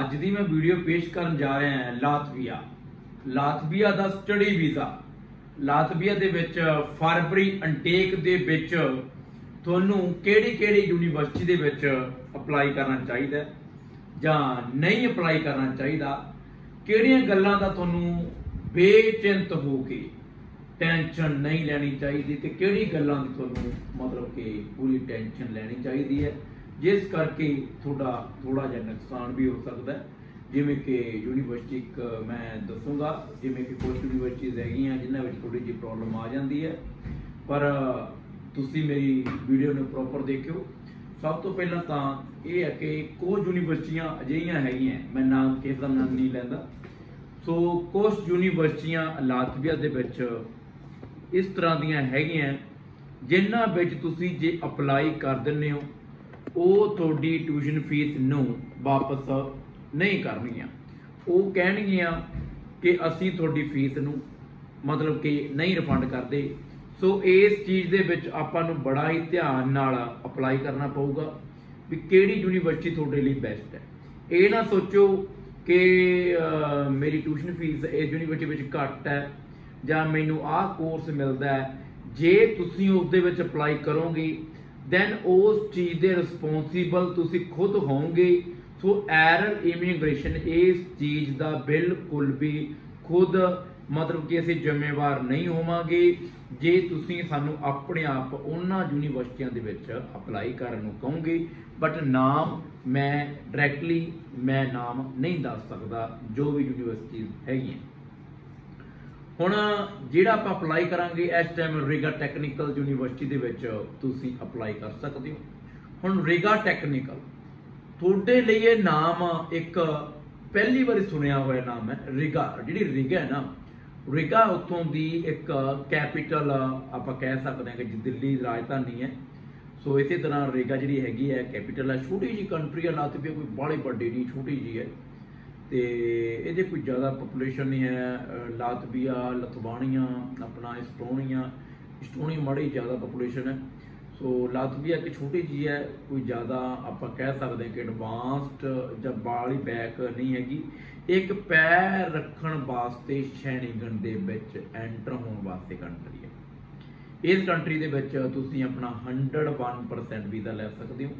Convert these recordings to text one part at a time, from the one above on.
ਅੱਜ ਦੀ ਮੈਂ ਵੀਡੀਓ ਪੇਸ਼ ਕਰਨ ਜਾ ਰਿਹਾ ਹਾਂ ਲਾਤਵੀਆ। ਲਾਤਵੀਆ ਦਾ ਸਟੱਡੀ ਵੀਜ਼ਾ। ਲਾਤਵੀਆ ਦੇ ਵਿੱਚ ਫਰਵਰੀ ਇਨਟੇਕ ਦੇ ਵਿੱਚ ਤੁਹਾਨੂੰ ਕਿਹੜੀ ਕਿਹੜੀ ਯੂਨੀਵਰਸਿਟੀ ਦੇ ਵਿੱਚ ਅਪਲਾਈ ਕਰਨਾ ਚਾਹੀਦਾ ਜਾਂ ਨਹੀਂ ਅਪਲਾਈ ਕਰਨਾ ਚਾਹੀਦਾ, ਕਿਹੜੀਆਂ ਗੱਲਾਂ ਦਾ ਤੁਹਾਨੂੰ ਬੇਚਿੰਤ ਹੋ ਕੇ ਟੈਨਸ਼ਨ ਨਹੀਂ ਲੈਣੀ ਚਾਹੀਦੀ ਤੇ ਕਿਹੜੀ ਗੱਲਾਂ ਦੀ ਤੁਹਾਨੂੰ ਮਤਲਬ ਕਿ ਪੂਰੀ ਟੈਨਸ਼ਨ ਲੈਣੀ ਚਾਹੀਦੀ ਹੈ? ਜਿਸ ਕਰਕੇ ਤੁਹਾਡਾ ਥੋੜਾ ਜਿਹਾ ਨੁਕਸਾਨ ਵੀ ਹੋ ਸਕਦਾ ਜਿਵੇਂ ਕਿ ਯੂਨੀਵਰਸਿਟੀ ਇੱਕ ਮੈਂ ਦੱਸੂਗਾ, ਜਿਵੇਂ ਕਿ ਕੁਝ ਯੂਨੀਵਰਸਿਟੀਆਂ ਹੈਗੀਆਂ ਜਿਨ੍ਹਾਂ ਵਿੱਚ ਥੋੜੀ ਜਿਹੀ ਪ੍ਰੋਬਲਮ ਆ ਜਾਂਦੀ ਹੈ। ਪਰ ਤੁਸੀਂ ਮੇਰੀ ਵੀਡੀਓ ਨੂੰ ਪ੍ਰੋਪਰ ਦੇਖਿਓ। ਸਭ ਤੋਂ ਪਹਿਲਾਂ ਤਾਂ ਇਹ ਹੈ ਕਿ ਕੁਝ ਯੂਨੀਵਰਸਿਟੀਆਂ ਅਜਿਹੀਆਂ ਹੈਗੀਆਂ, ਮੈਂ ਨਾਮ, ਕਿਸੇ ਦਾ ਨਾਮ ਨਹੀਂ ਲੈਂਦਾ। ਸੋ ਕੁਝ ਯੂਨੀਵਰਸਿਟੀਆਂ ਲਾਤਵੀਆ ਦੇ ਵਿੱਚ ਇਸ ਤਰ੍ਹਾਂ ਦੀਆਂ ਹੈਗੀਆਂ, ਜਿਨ੍ਹਾਂ ਵਿੱਚ ਤੁਸੀਂ ਜੇ ਅਪਲਾਈ ਕਰ ਦਿੰਦੇ ਹੋ ਉਹ ਤੁਹਾਡੀ ਟਿਊਸ਼ਨ ਫੀਸ ਨੂੰ ਵਾਪਸ ਨਹੀਂ ਕਰਨਗੀਆਂ ਉਹ ਕਹਿਣਗੀਆਂ ਕਿ ਅਸੀਂ ਤੁਹਾਡੀ ਫੀਸ ਨੂੰ ਮਤਲਬ ਕਿ ਨਹੀਂ ਰਿਫੰਡ ਕਰਦੇ। ਸੋ ਇਸ ਚੀਜ਼ ਦੇ ਵਿੱਚ ਆਪਾਂ ਨੂੰ ਬੜਾ ਹੀ ਧਿਆਨ ਨਾਲ ਅਪਲਾਈ ਕਰਨਾ ਪਊਗਾ ਵੀ ਕਿਹੜੀ ਯੂਨੀਵਰਸਿਟੀ ਤੁਹਾਡੇ ਲਈ ਬੈਸਟ ਹੈ। ਇਹ ਨਾ ਸੋਚੋ ਕਿ ਮੇਰੀ ਟਿਊਸ਼ਨ ਫੀਸ ਇਸ ਯੂਨੀਵਰਸਿਟੀ ਵਿੱਚ ਘੱਟ ਹੈ ਜਾਂ ਮੈਨੂੰ ਆਹ ਕੋਰਸ ਮਿਲਦਾ ਹੈ। ਜੇ ਤੁਸੀਂ ਉਸ ਦੇ ਵਿੱਚ ਅਪਲਾਈ ਕਰੋਗੇ ਦੈਨ ਉਸ ਚੀਜ਼ ਦੇ ਰਿਸਪੌਂਸੀਬਲ ਤੁਸੀਂ ਖੁਦ ਹੋਵੋਗੇ। ਸੋ ਐਰਰ ਇਮੀਗ੍ਰੇਸ਼ਨ ਇਸ ਚੀਜ਼ ਦਾ ਬਿਲਕੁਲ ਵੀ ਖੁਦ ਮਤਲਬ ਕਿ ਅਸੀਂ ਜ਼ਿੰਮੇਵਾਰ ਨਹੀਂ ਹੋਵਾਂਗੇ। ਜੇ ਤੁਸੀਂ ਸਾਨੂੰ ਆਪਣੇ ਆਪ ਉਹਨਾਂ ਯੂਨੀਵਰਸਿਟੀਆਂ ਦੇ ਵਿੱਚ ਅਪਲਾਈ ਕਰਨ ਨੂੰ ਕਹੋਗੇ ਬਟ ਨਾਮ ਮੈਂ ਡਾਇਰੈਕਟਲੀ ਮੈਂ ਨਾਮ ਨਹੀਂ ਦੱਸ ਸਕਦਾ ਜੋ ਵੀ ਯੂਨੀਵਰਸਿਟੀ ਹੈਗੀਆਂ। ਹੁਣ ਜਿਹੜਾ ਆਪਾਂ ਅਪਲਾਈ ਕਰਾਂਗੇ ਇਸ ਟਾਈਮ ਰੇਗਾ ਟੈਕਨੀਕਲ ਯੂਨੀਵਰਸਿਟੀ ਦੇ ਵਿੱਚ ਤੁਸੀਂ ਅਪਲਾਈ ਕਰ ਸਕਦੇ ਹੋ। ਹੁਣ ਰੇਗਾ ਟੈਕਨੀਕਲ ਤੁਹਾਡੇ ਲਈ ਇਹ ਨਾਮ ਇੱਕ ਪਹਿਲੀ ਵਾਰੀ ਸੁਣਿਆ ਹੋਇਆ ਨਾਮ ਹੈ, ਰਿਗਾ। ਜਿਹੜੀ ਰਿਗਾ ਹੈ ਨਾ, ਰਿਗਾ ਉੱਥੋਂ ਦੀ ਇੱਕ ਕੈਪੀਟਲ ਆਪਾਂ ਕਹਿ ਸਕਦੇ ਹਾਂ ਕਿ ਦਿੱਲੀ ਰਾਜਧਾਨੀ ਹੈ। ਸੋ ਇਸੇ ਤਰ੍ਹਾਂ ਰਿਗਾ ਜਿਹੜੀ ਹੈਗੀ ਹੈ ਕੈਪੀਟਲ ਹੈ, ਛੋਟੀ ਜੀ ਕੰਟਰੀ ਹੈ ਲਾਤਵੀਆ ਕੋਈ ਬਾਹਲੀ ਵੱਡੀ ਨਹੀਂ, ਛੋਟੀ ਜੀ ਹੈ। ਤੇ ਇਹਦੇ ਕੋਈ ਜ਼ਿਆਦਾ ਪੋਪੂਲੇਸ਼ਨ ਨਹੀਂ ਹੈ, ਅਹ, ਲਾਤਵੀਆ ਲਥਵਾਨੀਆ ਆਪਣਾ ਇਸਟੋਨੀਆ ਇਸਟੋਨੀ ਮਾੜੀ ਜ਼ਿਆਦਾ ਪੋਪੂਲੇਸ਼ਨ ਹੈ। ਸੋ ਲਾਤਵੀਆ ਇੱਕ ਛੋਟੀ ਜੀ ਹੈ, ਕੋਈ ਜ਼ਿਆਦਾ ਆਪਾਂ ਕਹਿ ਸਕਦੇ ਹਾਂ ਕਿ ਐਡਵਾਂਸਡ ਜਾਂ ਬਾਲੀ ਬੈਕ ਨਹੀਂ ਹੈਗੀ। ਇੱਕ ਪੈਰ ਰੱਖਣ ਵਾਸਤੇ ਸ਼ੈਨਿਗਨ ਦੇ ਵਿੱਚ ਐਂਟਰ ਹੋਣ ਵਾਸਤੇ ਕੰਟਰੀ ਹੈ। ਇਸ ਕੰਟਰੀ ਦੇ ਵਿੱਚ ਤੁਸੀਂ ਆਪਣਾ 101% ਵੀਜ਼ਾ ਲੈ ਸਕਦੇ ਹੋ।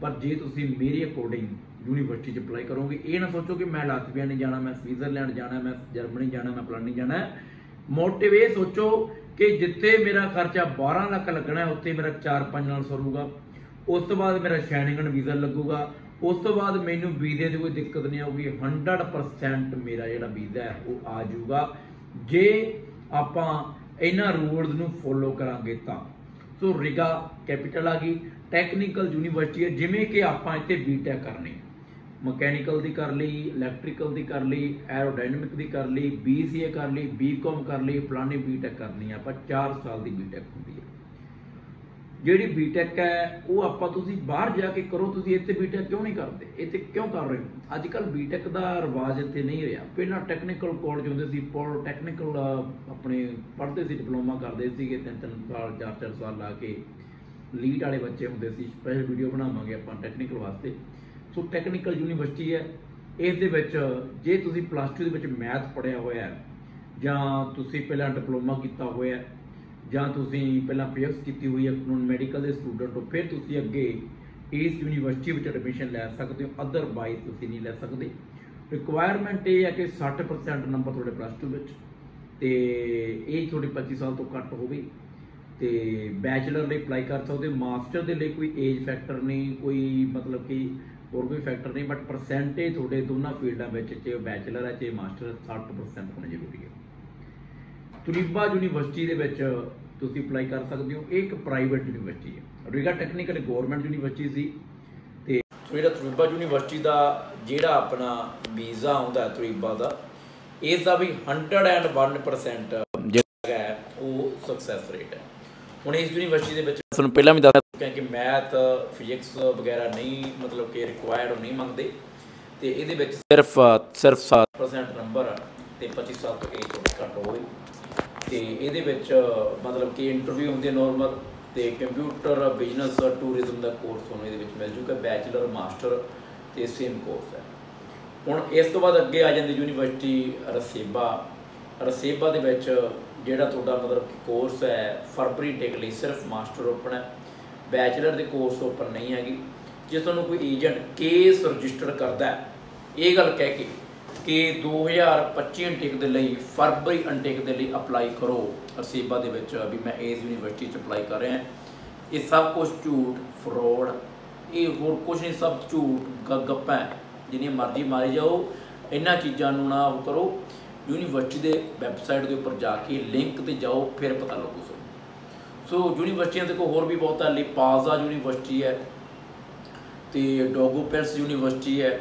ਪਰ ਜੇ ਤੁਸੀਂ ਮੇਰੇ ਅਕੋਰਡਿੰਗ ਯੂਨੀਵਰਸਿਟੀ 'ਚ ਅਪਲਾਈ ਕਰੋਗੇ। ਇਹ ਨਾ ਸੋਚੋ ਕਿ ਮੈਂ ਲਾਤਵੀਆ ਨਹੀਂ ਜਾਣਾ, ਮੈਂ ਸਵਿਟਜ਼ਰਲੈਂਡ ਜਾਣਾ, ਮੈਂ ਜਰਮਨੀ ਜਾਣਾ, ਮੈਂ ਫਲਾਨੀ ਜਾਣਾ। ਮੋਟਿਵ ਇਹ ਸੋਚੋ ਕਿ ਜਿੱਥੇ ਮੇਰਾ ਖਰਚਾ 12 ਲੱਖ ਲੱਗਣਾ, ਉੱਥੇ ਮੇਰਾ 4-5 ਨਾਲ ਸਰੂਗਾ। ਉਸ ਤੋਂ ਬਾਅਦ ਮੇਰਾ ਸ਼ੈਨਿੰਗਨ ਵੀਜ਼ਾ ਲੱਗੂਗਾ। ਉਸ ਤੋਂ ਬਾਅਦ ਮੈਨੂੰ ਵੀਜ਼ੇ ਦੀ ਕੋਈ ਦਿੱਕਤ ਨਹੀਂ ਆਊਗੀ। 100% ਮੇਰਾ ਜਿਹੜਾ ਵੀਜ਼ਾ ਹੈ, ਉਹ ਆ ਜਾਊਗਾ। ਜੇ ਆਪਾਂ ਇਹਨਾਂ ਰੂਲਸ ਨੂੰ ਫੋਲੋ ਕਰਾਂਗੇ ਤਾਂ। ਸੋ ਰਿਗਾ ਕੈਪੀਟਲ ਆ ਗਈ। ਟੈਕਨੀਕਲ ਯੂਨੀਵਰਸਿਟੀ ਹੈ, ਜਿਵੇਂ ਕਿ ਆਪਾਂ ਇੱਥੇ ਬੀਟੈਕ ਕਰਨੀ। ਮਕੈਨੀਕਲ ਦੀ ਕਰ ਲਈ, ਇਲੈਕਟ੍ਰੀਕਲ ਦੀ ਕਰ ਲਈ, ਐਰੋਡਾਇਨਾਮਿਕ ਦੀ ਕਰ ਲਈ ਬੀਸੀਏ ਕਰ ਲਈ ਬੀਕਾਮ ਕਰ ਲਈ ਫਲਾਨੀ ਬੀਟੈਕ ਕਰਨੀ ਹੈ ਆਪਾਂ 4 ਸਾਲ ਦੀ ਬੀਟੈਕ ਹੁੰਦੀ ਹੈ ਜਿਹੜੀ ਬੀਟੈਕ ਹੈ, ਉਹ ਆਪਾਂ ਤੁਸੀਂ ਬਾਹਰ ਜਾ ਕੇ ਕਰੋ, ਤੁਸੀਂ ਇੱਥੇ ਬੀਟੈਕ ਕਿਉਂ ਨਹੀਂ ਕਰਦੇ? ਇੱਥੇ ਕਿਉਂ ਕਰ ਰਹੇ ਹੋ? ਅੱਜ ਕੱਲ ਬੀਟੈਕ ਦਾ ਰਿਵਾਜ ਇੱਥੇ ਨਹੀਂ ਰਿਹਾ। ਪਹਿਲਾਂ ਟੈਕਨੀਕਲ ਕਾਲਜ ਹੁੰਦੇ ਸੀ ਪੋਲ ਟੈਕਨੀਕਲ ਆਪਣੇ ਪੜ੍ਹਦੇ ਸੀ, ਡਿਪਲੋਮਾ ਕਰਦੇ ਸੀਗੇ ਤਿੰਨ ਤਿੰਨ ਸਾਲ ਚਾਰ ਚਾਰ ਸਾਲ ਲਾ ਕੇ। ਲੀਡ ਵਾਲੇ ਬੱਚੇ ਹੁੰਦੇ ਸੀ ਸਪੈਸ਼ਲ ਵੀਡੀਓ ਬਣਾਵਾਂਗੇ ਆਪਾਂ ਟੈਕਨੀਕਲ ਵਾਸਤੇ। ਸੋ ਟੈਕਨੀਕਲ ਯੂਨੀਵਰਸਿਟੀ ਹੈ। ਇਸ ਦੇ ਵਿੱਚ ਜੇ ਤੁਸੀਂ ਪਲੱਸ 2 ਦੇ ਵਿੱਚ ਮੈਥ ਪੜਿਆ ਹੋਇਆ ਹੈ, ਜਾਂ ਤੁਸੀਂ ਪਹਿਲਾਂ ਡਿਪਲੋਮਾ ਕੀਤਾ ਹੋਇਆ ਹੈ, ਜਾਂ ਤੁਸੀਂ ਪਹਿਲਾਂ ਪੀਐਸ ਕੀਤੀ ਹੋਈ ਹੈ ਕਾਨੂੰਨ ਮੈਡੀਕਲ ਦੇ ਸਟੂਡੈਂਟ ਹੋ, ਫਿਰ ਤੁਸੀਂ ਅੱਗੇ ਇਸ ਯੂਨੀਵਰਸਿਟੀ ਵਿੱਚ ਐਡਮਿਸ਼ਨ ਲੈ ਸਕਦੇ ਹੋ। ਅਦਰਵਾਈਜ਼ ਤੁਸੀਂ ਨਹੀਂ ਲੈ ਸਕਦੇ। ਰਿਕੁਆਇਰਮੈਂਟ ਇਹ ਹੈ ਕਿ 60% ਨੰਬਰ ਤੁਹਾਡੇ ਪਲੱਸ 2 ਵਿੱਚ, ਤੇ ਏਜ ਤੁਹਾਡੀ 25 ਸਾਲ ਤੋਂ ਘੱਟ ਹੋਵੇ। ਤੇ ਬੈਚਲਰ ਲਈ ਅਪਲਾਈ ਕਰ ਸਕਦੇ ਹੋ। ਮਾਸਟਰ ਦੇ ਲਈ ਕੋਈ ਏਜ ਫੈਕਟਰ ਨਹੀਂ, ਕੋਈ ਮਤਲਬ ਕਿ ਹੋਰ ਕੋਈ ਫੈਕਟਰ ਨਹੀਂ ਬਟ ਪਰਸੈਂਟੇਜ ਤੁਹਾਡੇ ਦੋਨਾਂ ਫੀਲਡਾਂ ਵਿੱਚ, ਚਾਹੇ ਮਾਸਟਰ ਹੈ, ਚਾਹੇ ਮਾਸਟਰ 60% ਹੋਣਾ ਜ਼ਰੂਰੀ ਹੈ। ਤੁਰੀਬਾ ਯੂਨੀਵਰਸਿਟੀ ਦੇ ਵਿੱਚ ਤੁਸੀਂ ਅਪਲਾਈ ਕਰ ਸਕਦੇ ਹੋ। ਇਹ ਇੱਕ ਪ੍ਰਾਈਵੇਟ ਯੂਨੀਵਰਸਿਟੀ ਹੈ। ਰਿਗਾ ਟੈਕਨੀਕਲ ਗਵਰਨਮੈਂਟ ਯੂਨੀਵਰਸਿਟੀ ਸੀ ਤੇ ਜਿਹੜਾ ਤੁਰੀਬਾ ਯੂਨੀਵਰਸਿਟੀ ਦਾ ਜਿਹੜਾ ਆਪਣਾ ਵੀਜ਼ਾ ਆਉਂਦਾ ਹੈ ਦਾ ਇਸ ਦਾ ਵੀ 101% ਜਿਹੜਾ ਹੈ, ਉਹ ਸਕਸੈਸ ਰੇਟ ਹੈ। ਹੁਣ ਇਸ ਯੂਨੀਵਰਸਿਟੀ ਦੇ ਵਿੱਚ ਤੁਹਾਨੂੰ ਪਹਿਲਾਂ ਵੀ ਦੱਸ ਚੁੱਕਿਆ ਕਿ ਮੈਥ ਫਿਜ਼ਿਕਸ ਵਗੈਰਾ ਨਹੀਂ ਮਤਲਬ ਕਿ ਰਿਕੁਆਇਰਡ ਨਹੀਂ ਮੰਗਦੇ। ਤੇ ਇਹਦੇ ਵਿੱਚ ਸਿਰਫ ਸਿਰਫ 7% ਨੰਬਰ ਤੇ 25 ਸਾਲ ਤੋਂ ਏਜ ਘੱਟ ਹੋਵੇ। ਤੇ ਇਹਦੇ ਵਿੱਚ ਮਤਲਬ ਕਿ ਇੰਟਰਵਿਊ ਹੁੰਦੀ ਹੈ ਨਾਰਮਲ ਤੇ ਕੰਪਿਊਟਰ ਬਿਜ਼ਨਸ ਟੂਰਿਜ਼ਮ ਦਾ ਕੋਰਸ ਤੁਹਾਨੂੰ ਇਹਦੇ ਵਿੱਚ ਮਿਲ ਜੂਗਾ। ਬੈਚਲਰ ਮਾਸਟਰ ਤੇ ਸੇਮ ਕੋਰਸ ਹੈ ਹੁਣ ਇਸ ਤੋਂ ਬਾਅਦ ਅੱਗੇ ਆ ਜਾਂਦੀ ਯੂਨੀਵਰਸਿਟੀ ਰਸੇਬਾ। ਰਸੇਬਾ ਦੇ ਵਿੱਚ ਜਿਹੜਾ ਤੁਹਾਡਾ ਮਤਲਬ ਕਿ ਕੋਰਸ ਹੈ ਫਰਵਰੀ ਟੇਕ ਲਈ ਸਿਰਫ ਮਾਸਟਰ ਓਪਨ ਹੈ ਬੈਚਲਰ ਦੇ ਕੋਰਸ ਓਪਨ ਨਹੀਂ ਹੈਗੀ। ਜੇ ਤੁਹਾਨੂੰ ਕੋਈ ਏਜੰਟ ਕੇਸ ਰਜਿਸਟਰ ਕਰਦਾ ਹੈ, ਇਹ ਗੱਲ ਕਹਿ ਕੇ ਕਿ 2025 ਅਨਟੇਕ ਦੇ ਲਈ ਫਰਵਰੀ ਅਨਟੇਕ ਦੇ ਲਈ ਅਪਲਾਈ ਕਰੋ ਰਸੇਬਾ ਦੇ ਵਿੱਚ, ਵੀ ਮੈਂ ਇਸ ਯੂਨੀਵਰਸਿਟੀ 'ਚ ਅਪਲਾਈ ਕਰ ਰਿਹਾ। ਇਹ ਸਭ ਕੁਝ ਝੂਠ ਫਰੋਡ ਇਹ ਹੋਰ ਕੁਝ ਨਹੀਂ, ਸਭ ਝੂਠ ਗ- ਗੱਪਾਂ ਹੈ। ਜਿੰਨੀਆਂ ਮਰਜ਼ੀ ਮਾਰੀ ਜਾਓ, ਇਹਨਾਂ ਚੀਜ਼ਾਂ ਨੂੰ ਨਾ ਉਹ ਕਰੋ। ਯੂਨੀਵਰਸਿਟੀ ਦੇ ਵੈਬਸਾਈਟ ਦੇ ਉੱਪਰ ਜਾ ਕੇ ਲਿੰਕ ਤੇ ਜਾਓ, ਫਿਰ ਪਤਾ ਲੱਗੂ ਸੋ ਸੋ ਯੂਨੀਵਰਸਿਟੀਆਂ ਦੇ ਕੋਲ ਹੋਰ ਵੀ ਬਹੁਤ ਹੈ ਲਿਪਾਜ਼ਾ ਯੂਨੀਵਰਸਿਟੀ ਹੈ, ਤੇ ਡੋਗੋਪੈਲਸ ਯੂਨੀਵਰਸਿਟੀ ਹੈ,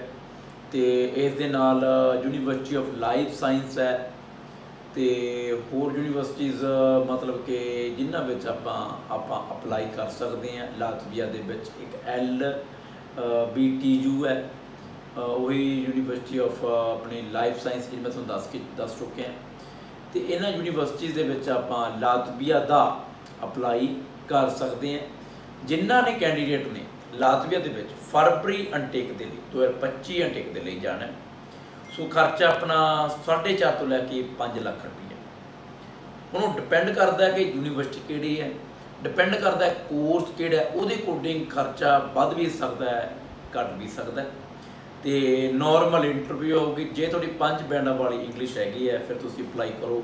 ਤੇ ਇਸ ਦੇ ਨਾਲ ਯੂਨੀਵਰਸਿਟੀ ਆਫ ਲਾਈਫ ਸਾਇੰਸ ਹੈ, ਤੇ ਹੋਰ ਯੂਨੀਵਰਸਿਟੀਜ਼, ਮਤਲਬ ਕਿ ਜਿਨ੍ਹਾਂ ਵਿੱਚ ਆਪਾਂ ਆਪਾਂ ਅਪਲਾਈ ਕਰ ਸਕਦੇ ਹਾਂ। ਲਾਤਵੀਆ ਦੇ ਵਿੱਚ ਇੱਕ ਐਲ ਬੀਟੀਯੂ ਹੈ। ਉਹੀ ਯੂਨੀਵਰਸਿਟੀ ਆਫ ਆਪਣੀ ਲਾਈਫ ਸਾਇੰਸ ਜਿਹਨੂੰ ਮੈਂ ਤੁਹਾਨੂੰ ਦੱਸ ਕੇ, ਦੱਸ ਚੁੱਕਿਆ ਤੇ ਇਹਨਾਂ ਯੂਨੀਵਰਸਿਟੀਆਂ ਦੇ ਵਿੱਚ ਆਪਾਂ ਲਾਤਵੀਆ ਦਾ ਅਪਲਾਈ ਕਰ ਸਕਦੇ ਹਾਂ। ਜਿਨ੍ਹਾਂ ਨੇ ਕੈਂਡੀਡੇਟ ਨੇ, ਲਾਤਵੀਆ ਦੇ ਵਿੱਚ ਫਰਵਰੀ ਇਨਟੇਕ ਦੇ ਲਈ 2025 ਅਨਟੇਕ ਦੇ ਲਈ ਜਾਣਾ ਸੋ ਖਰਚਾ ਆਪਣਾ 4.5 ਤੋਂ ਲੈ ਕੇ 5 ਲੱਖ ਰੁਪਏ ਉਹਨੂੰ ਡਿਪੈਂਡ ਕਰਦਾ ਕਿ ਯੂਨੀਵਰਸਿਟੀ ਕਿਹੜੀ ਹੈ। ਡਿਪੈਂਡ ਕਰਦਾ ਕੋਰਸ ਕਿਹੜਾ ਉਹਦੇ ਅਕੋਰਡਿੰਗ ਖਰਚਾ ਵੱਧ ਵੀ ਸਕਦਾ ਹੈ, ਘਟ ਵੀ ਸਕਦਾ ਹੈ। ਤੇ ਨਾਰਮਲ ਇੰਟਰਵਿਊ ਹੋਊਗੀ। ਜੇ ਤੁਹਾਡੀ ਪੰਜ ਬੈਂਡਾਂ ਵਾਲੀ ਇੰਗਲਿਸ਼ ਹੈਗੀ ਹੈ, ਫਿਰ ਤੁਸੀਂ ਅਪਲਾਈ ਕਰੋ।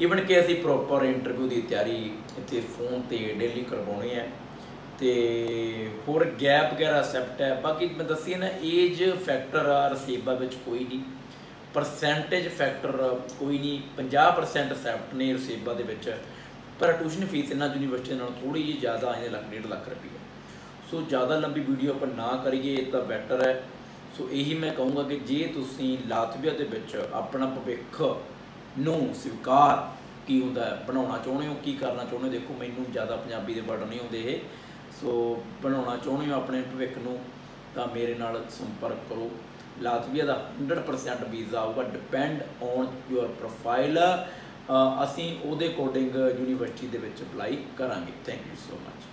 ਇਵਨ ਕਿ ਅਸੀਂ ਪ੍ਰੋਪਰ ਇੰਟਰਵਿਊ ਦੀ ਤਿਆਰੀ ਇੱਥੇ ਫੋਨ ਤੇ ਡੇਲੀ ਕਰਵਾਉਣੀ ਹੈ। ਤੇ ਹੋਰ ਗੈਪ ਵਗੈਰਾ ਅਸੈਪਟ ਹੈ। ਬਾਕੀ ਮੈਂ ਦੱਸੀ ਨਾ ਏਜ ਫੈਕਟਰ ਆ, ਰਸੀਬਾ ਵਿੱਚ ਕੋਈ ਨਹੀਂ। ਪਰਸੈਂਟੇਜ ਫੈਕਟਰ ਕੋਈ ਨਹੀਂ। 50% ਅਸੈਪਟ ਨੇ ਰਸੀਬਾ ਦੇ ਵਿੱਚ। ਪਰ ਟਿਊਸ਼ਨ ਫੀਸ ਇਹਨਾਂ ਯੂਨੀਵਰਸਿਟੀ ਨਾਲ ਥੋੜੀ ਜਿਹੀ ਜ਼ਿਆਦਾ ਆਏ ਲੱਖ ਡੇਢ ਲੱਖ ਰੁਪਏ ਸੋ ਜ਼ਿਆਦਾ ਲੰਬੀ ਵੀਡੀਓ ਆਪਾਂ ਨਾ ਕਰੀਏ, ਇਹ ਤਾਂ ਬੈਟਰ ਹੈ। ਸੋ ਇਹੀ ਮੈਂ ਕਹੂੰਗਾ ਕਿ ਜੇ ਤੁਸੀਂ ਲਾਤਵੀਆ ਦੇ ਵਿੱਚ ਆਪਣਾ ਭਵਿੱਖ ਨੂੰ ਸਵੀਕਾਰ ਕੀ ਹੁੰਦਾ ਬਣਾਉਣਾ ਚਾਹੁੰਦੇ ਹੋ, ਕੀ ਕਰਨਾ ਚਾਹੁੰਦੇ ਹੋ, ਦੇਖੋ ਮੈਨੂੰ ਜ਼ਿਆਦਾ ਪੰਜਾਬੀ ਦੇ ਵਰਡ ਨਹੀਂ ਆਉਂਦੇ ਇਹ। ਸੋ ਬਣਾਉਣਾ ਚਾਹੁੰਦੇ ਹੋ ਆਪਣੇ ਭਵਿੱਖ ਨੂੰ, ਤਾਂ ਮੇਰੇ ਨਾਲ ਸੰਪਰਕ ਕਰੋ। ਲਾਤਵੀਆ ਦਾ 100% ਵੀਜ਼ਾ ਆਊਗਾ ਡਿਪੈਂਡ ਔਨ ਯੂਅਰ ਪ੍ਰੋਫਾਈਲ ਅਸੀਂ ਉਹਦੇ ਅਕੋਰਡਿੰਗ ਯੂਨੀਵਰਸਿਟੀ ਦੇ ਵਿੱਚ ਅਪਲਾਈ ਕਰਾਂਗੇ। Thank you so much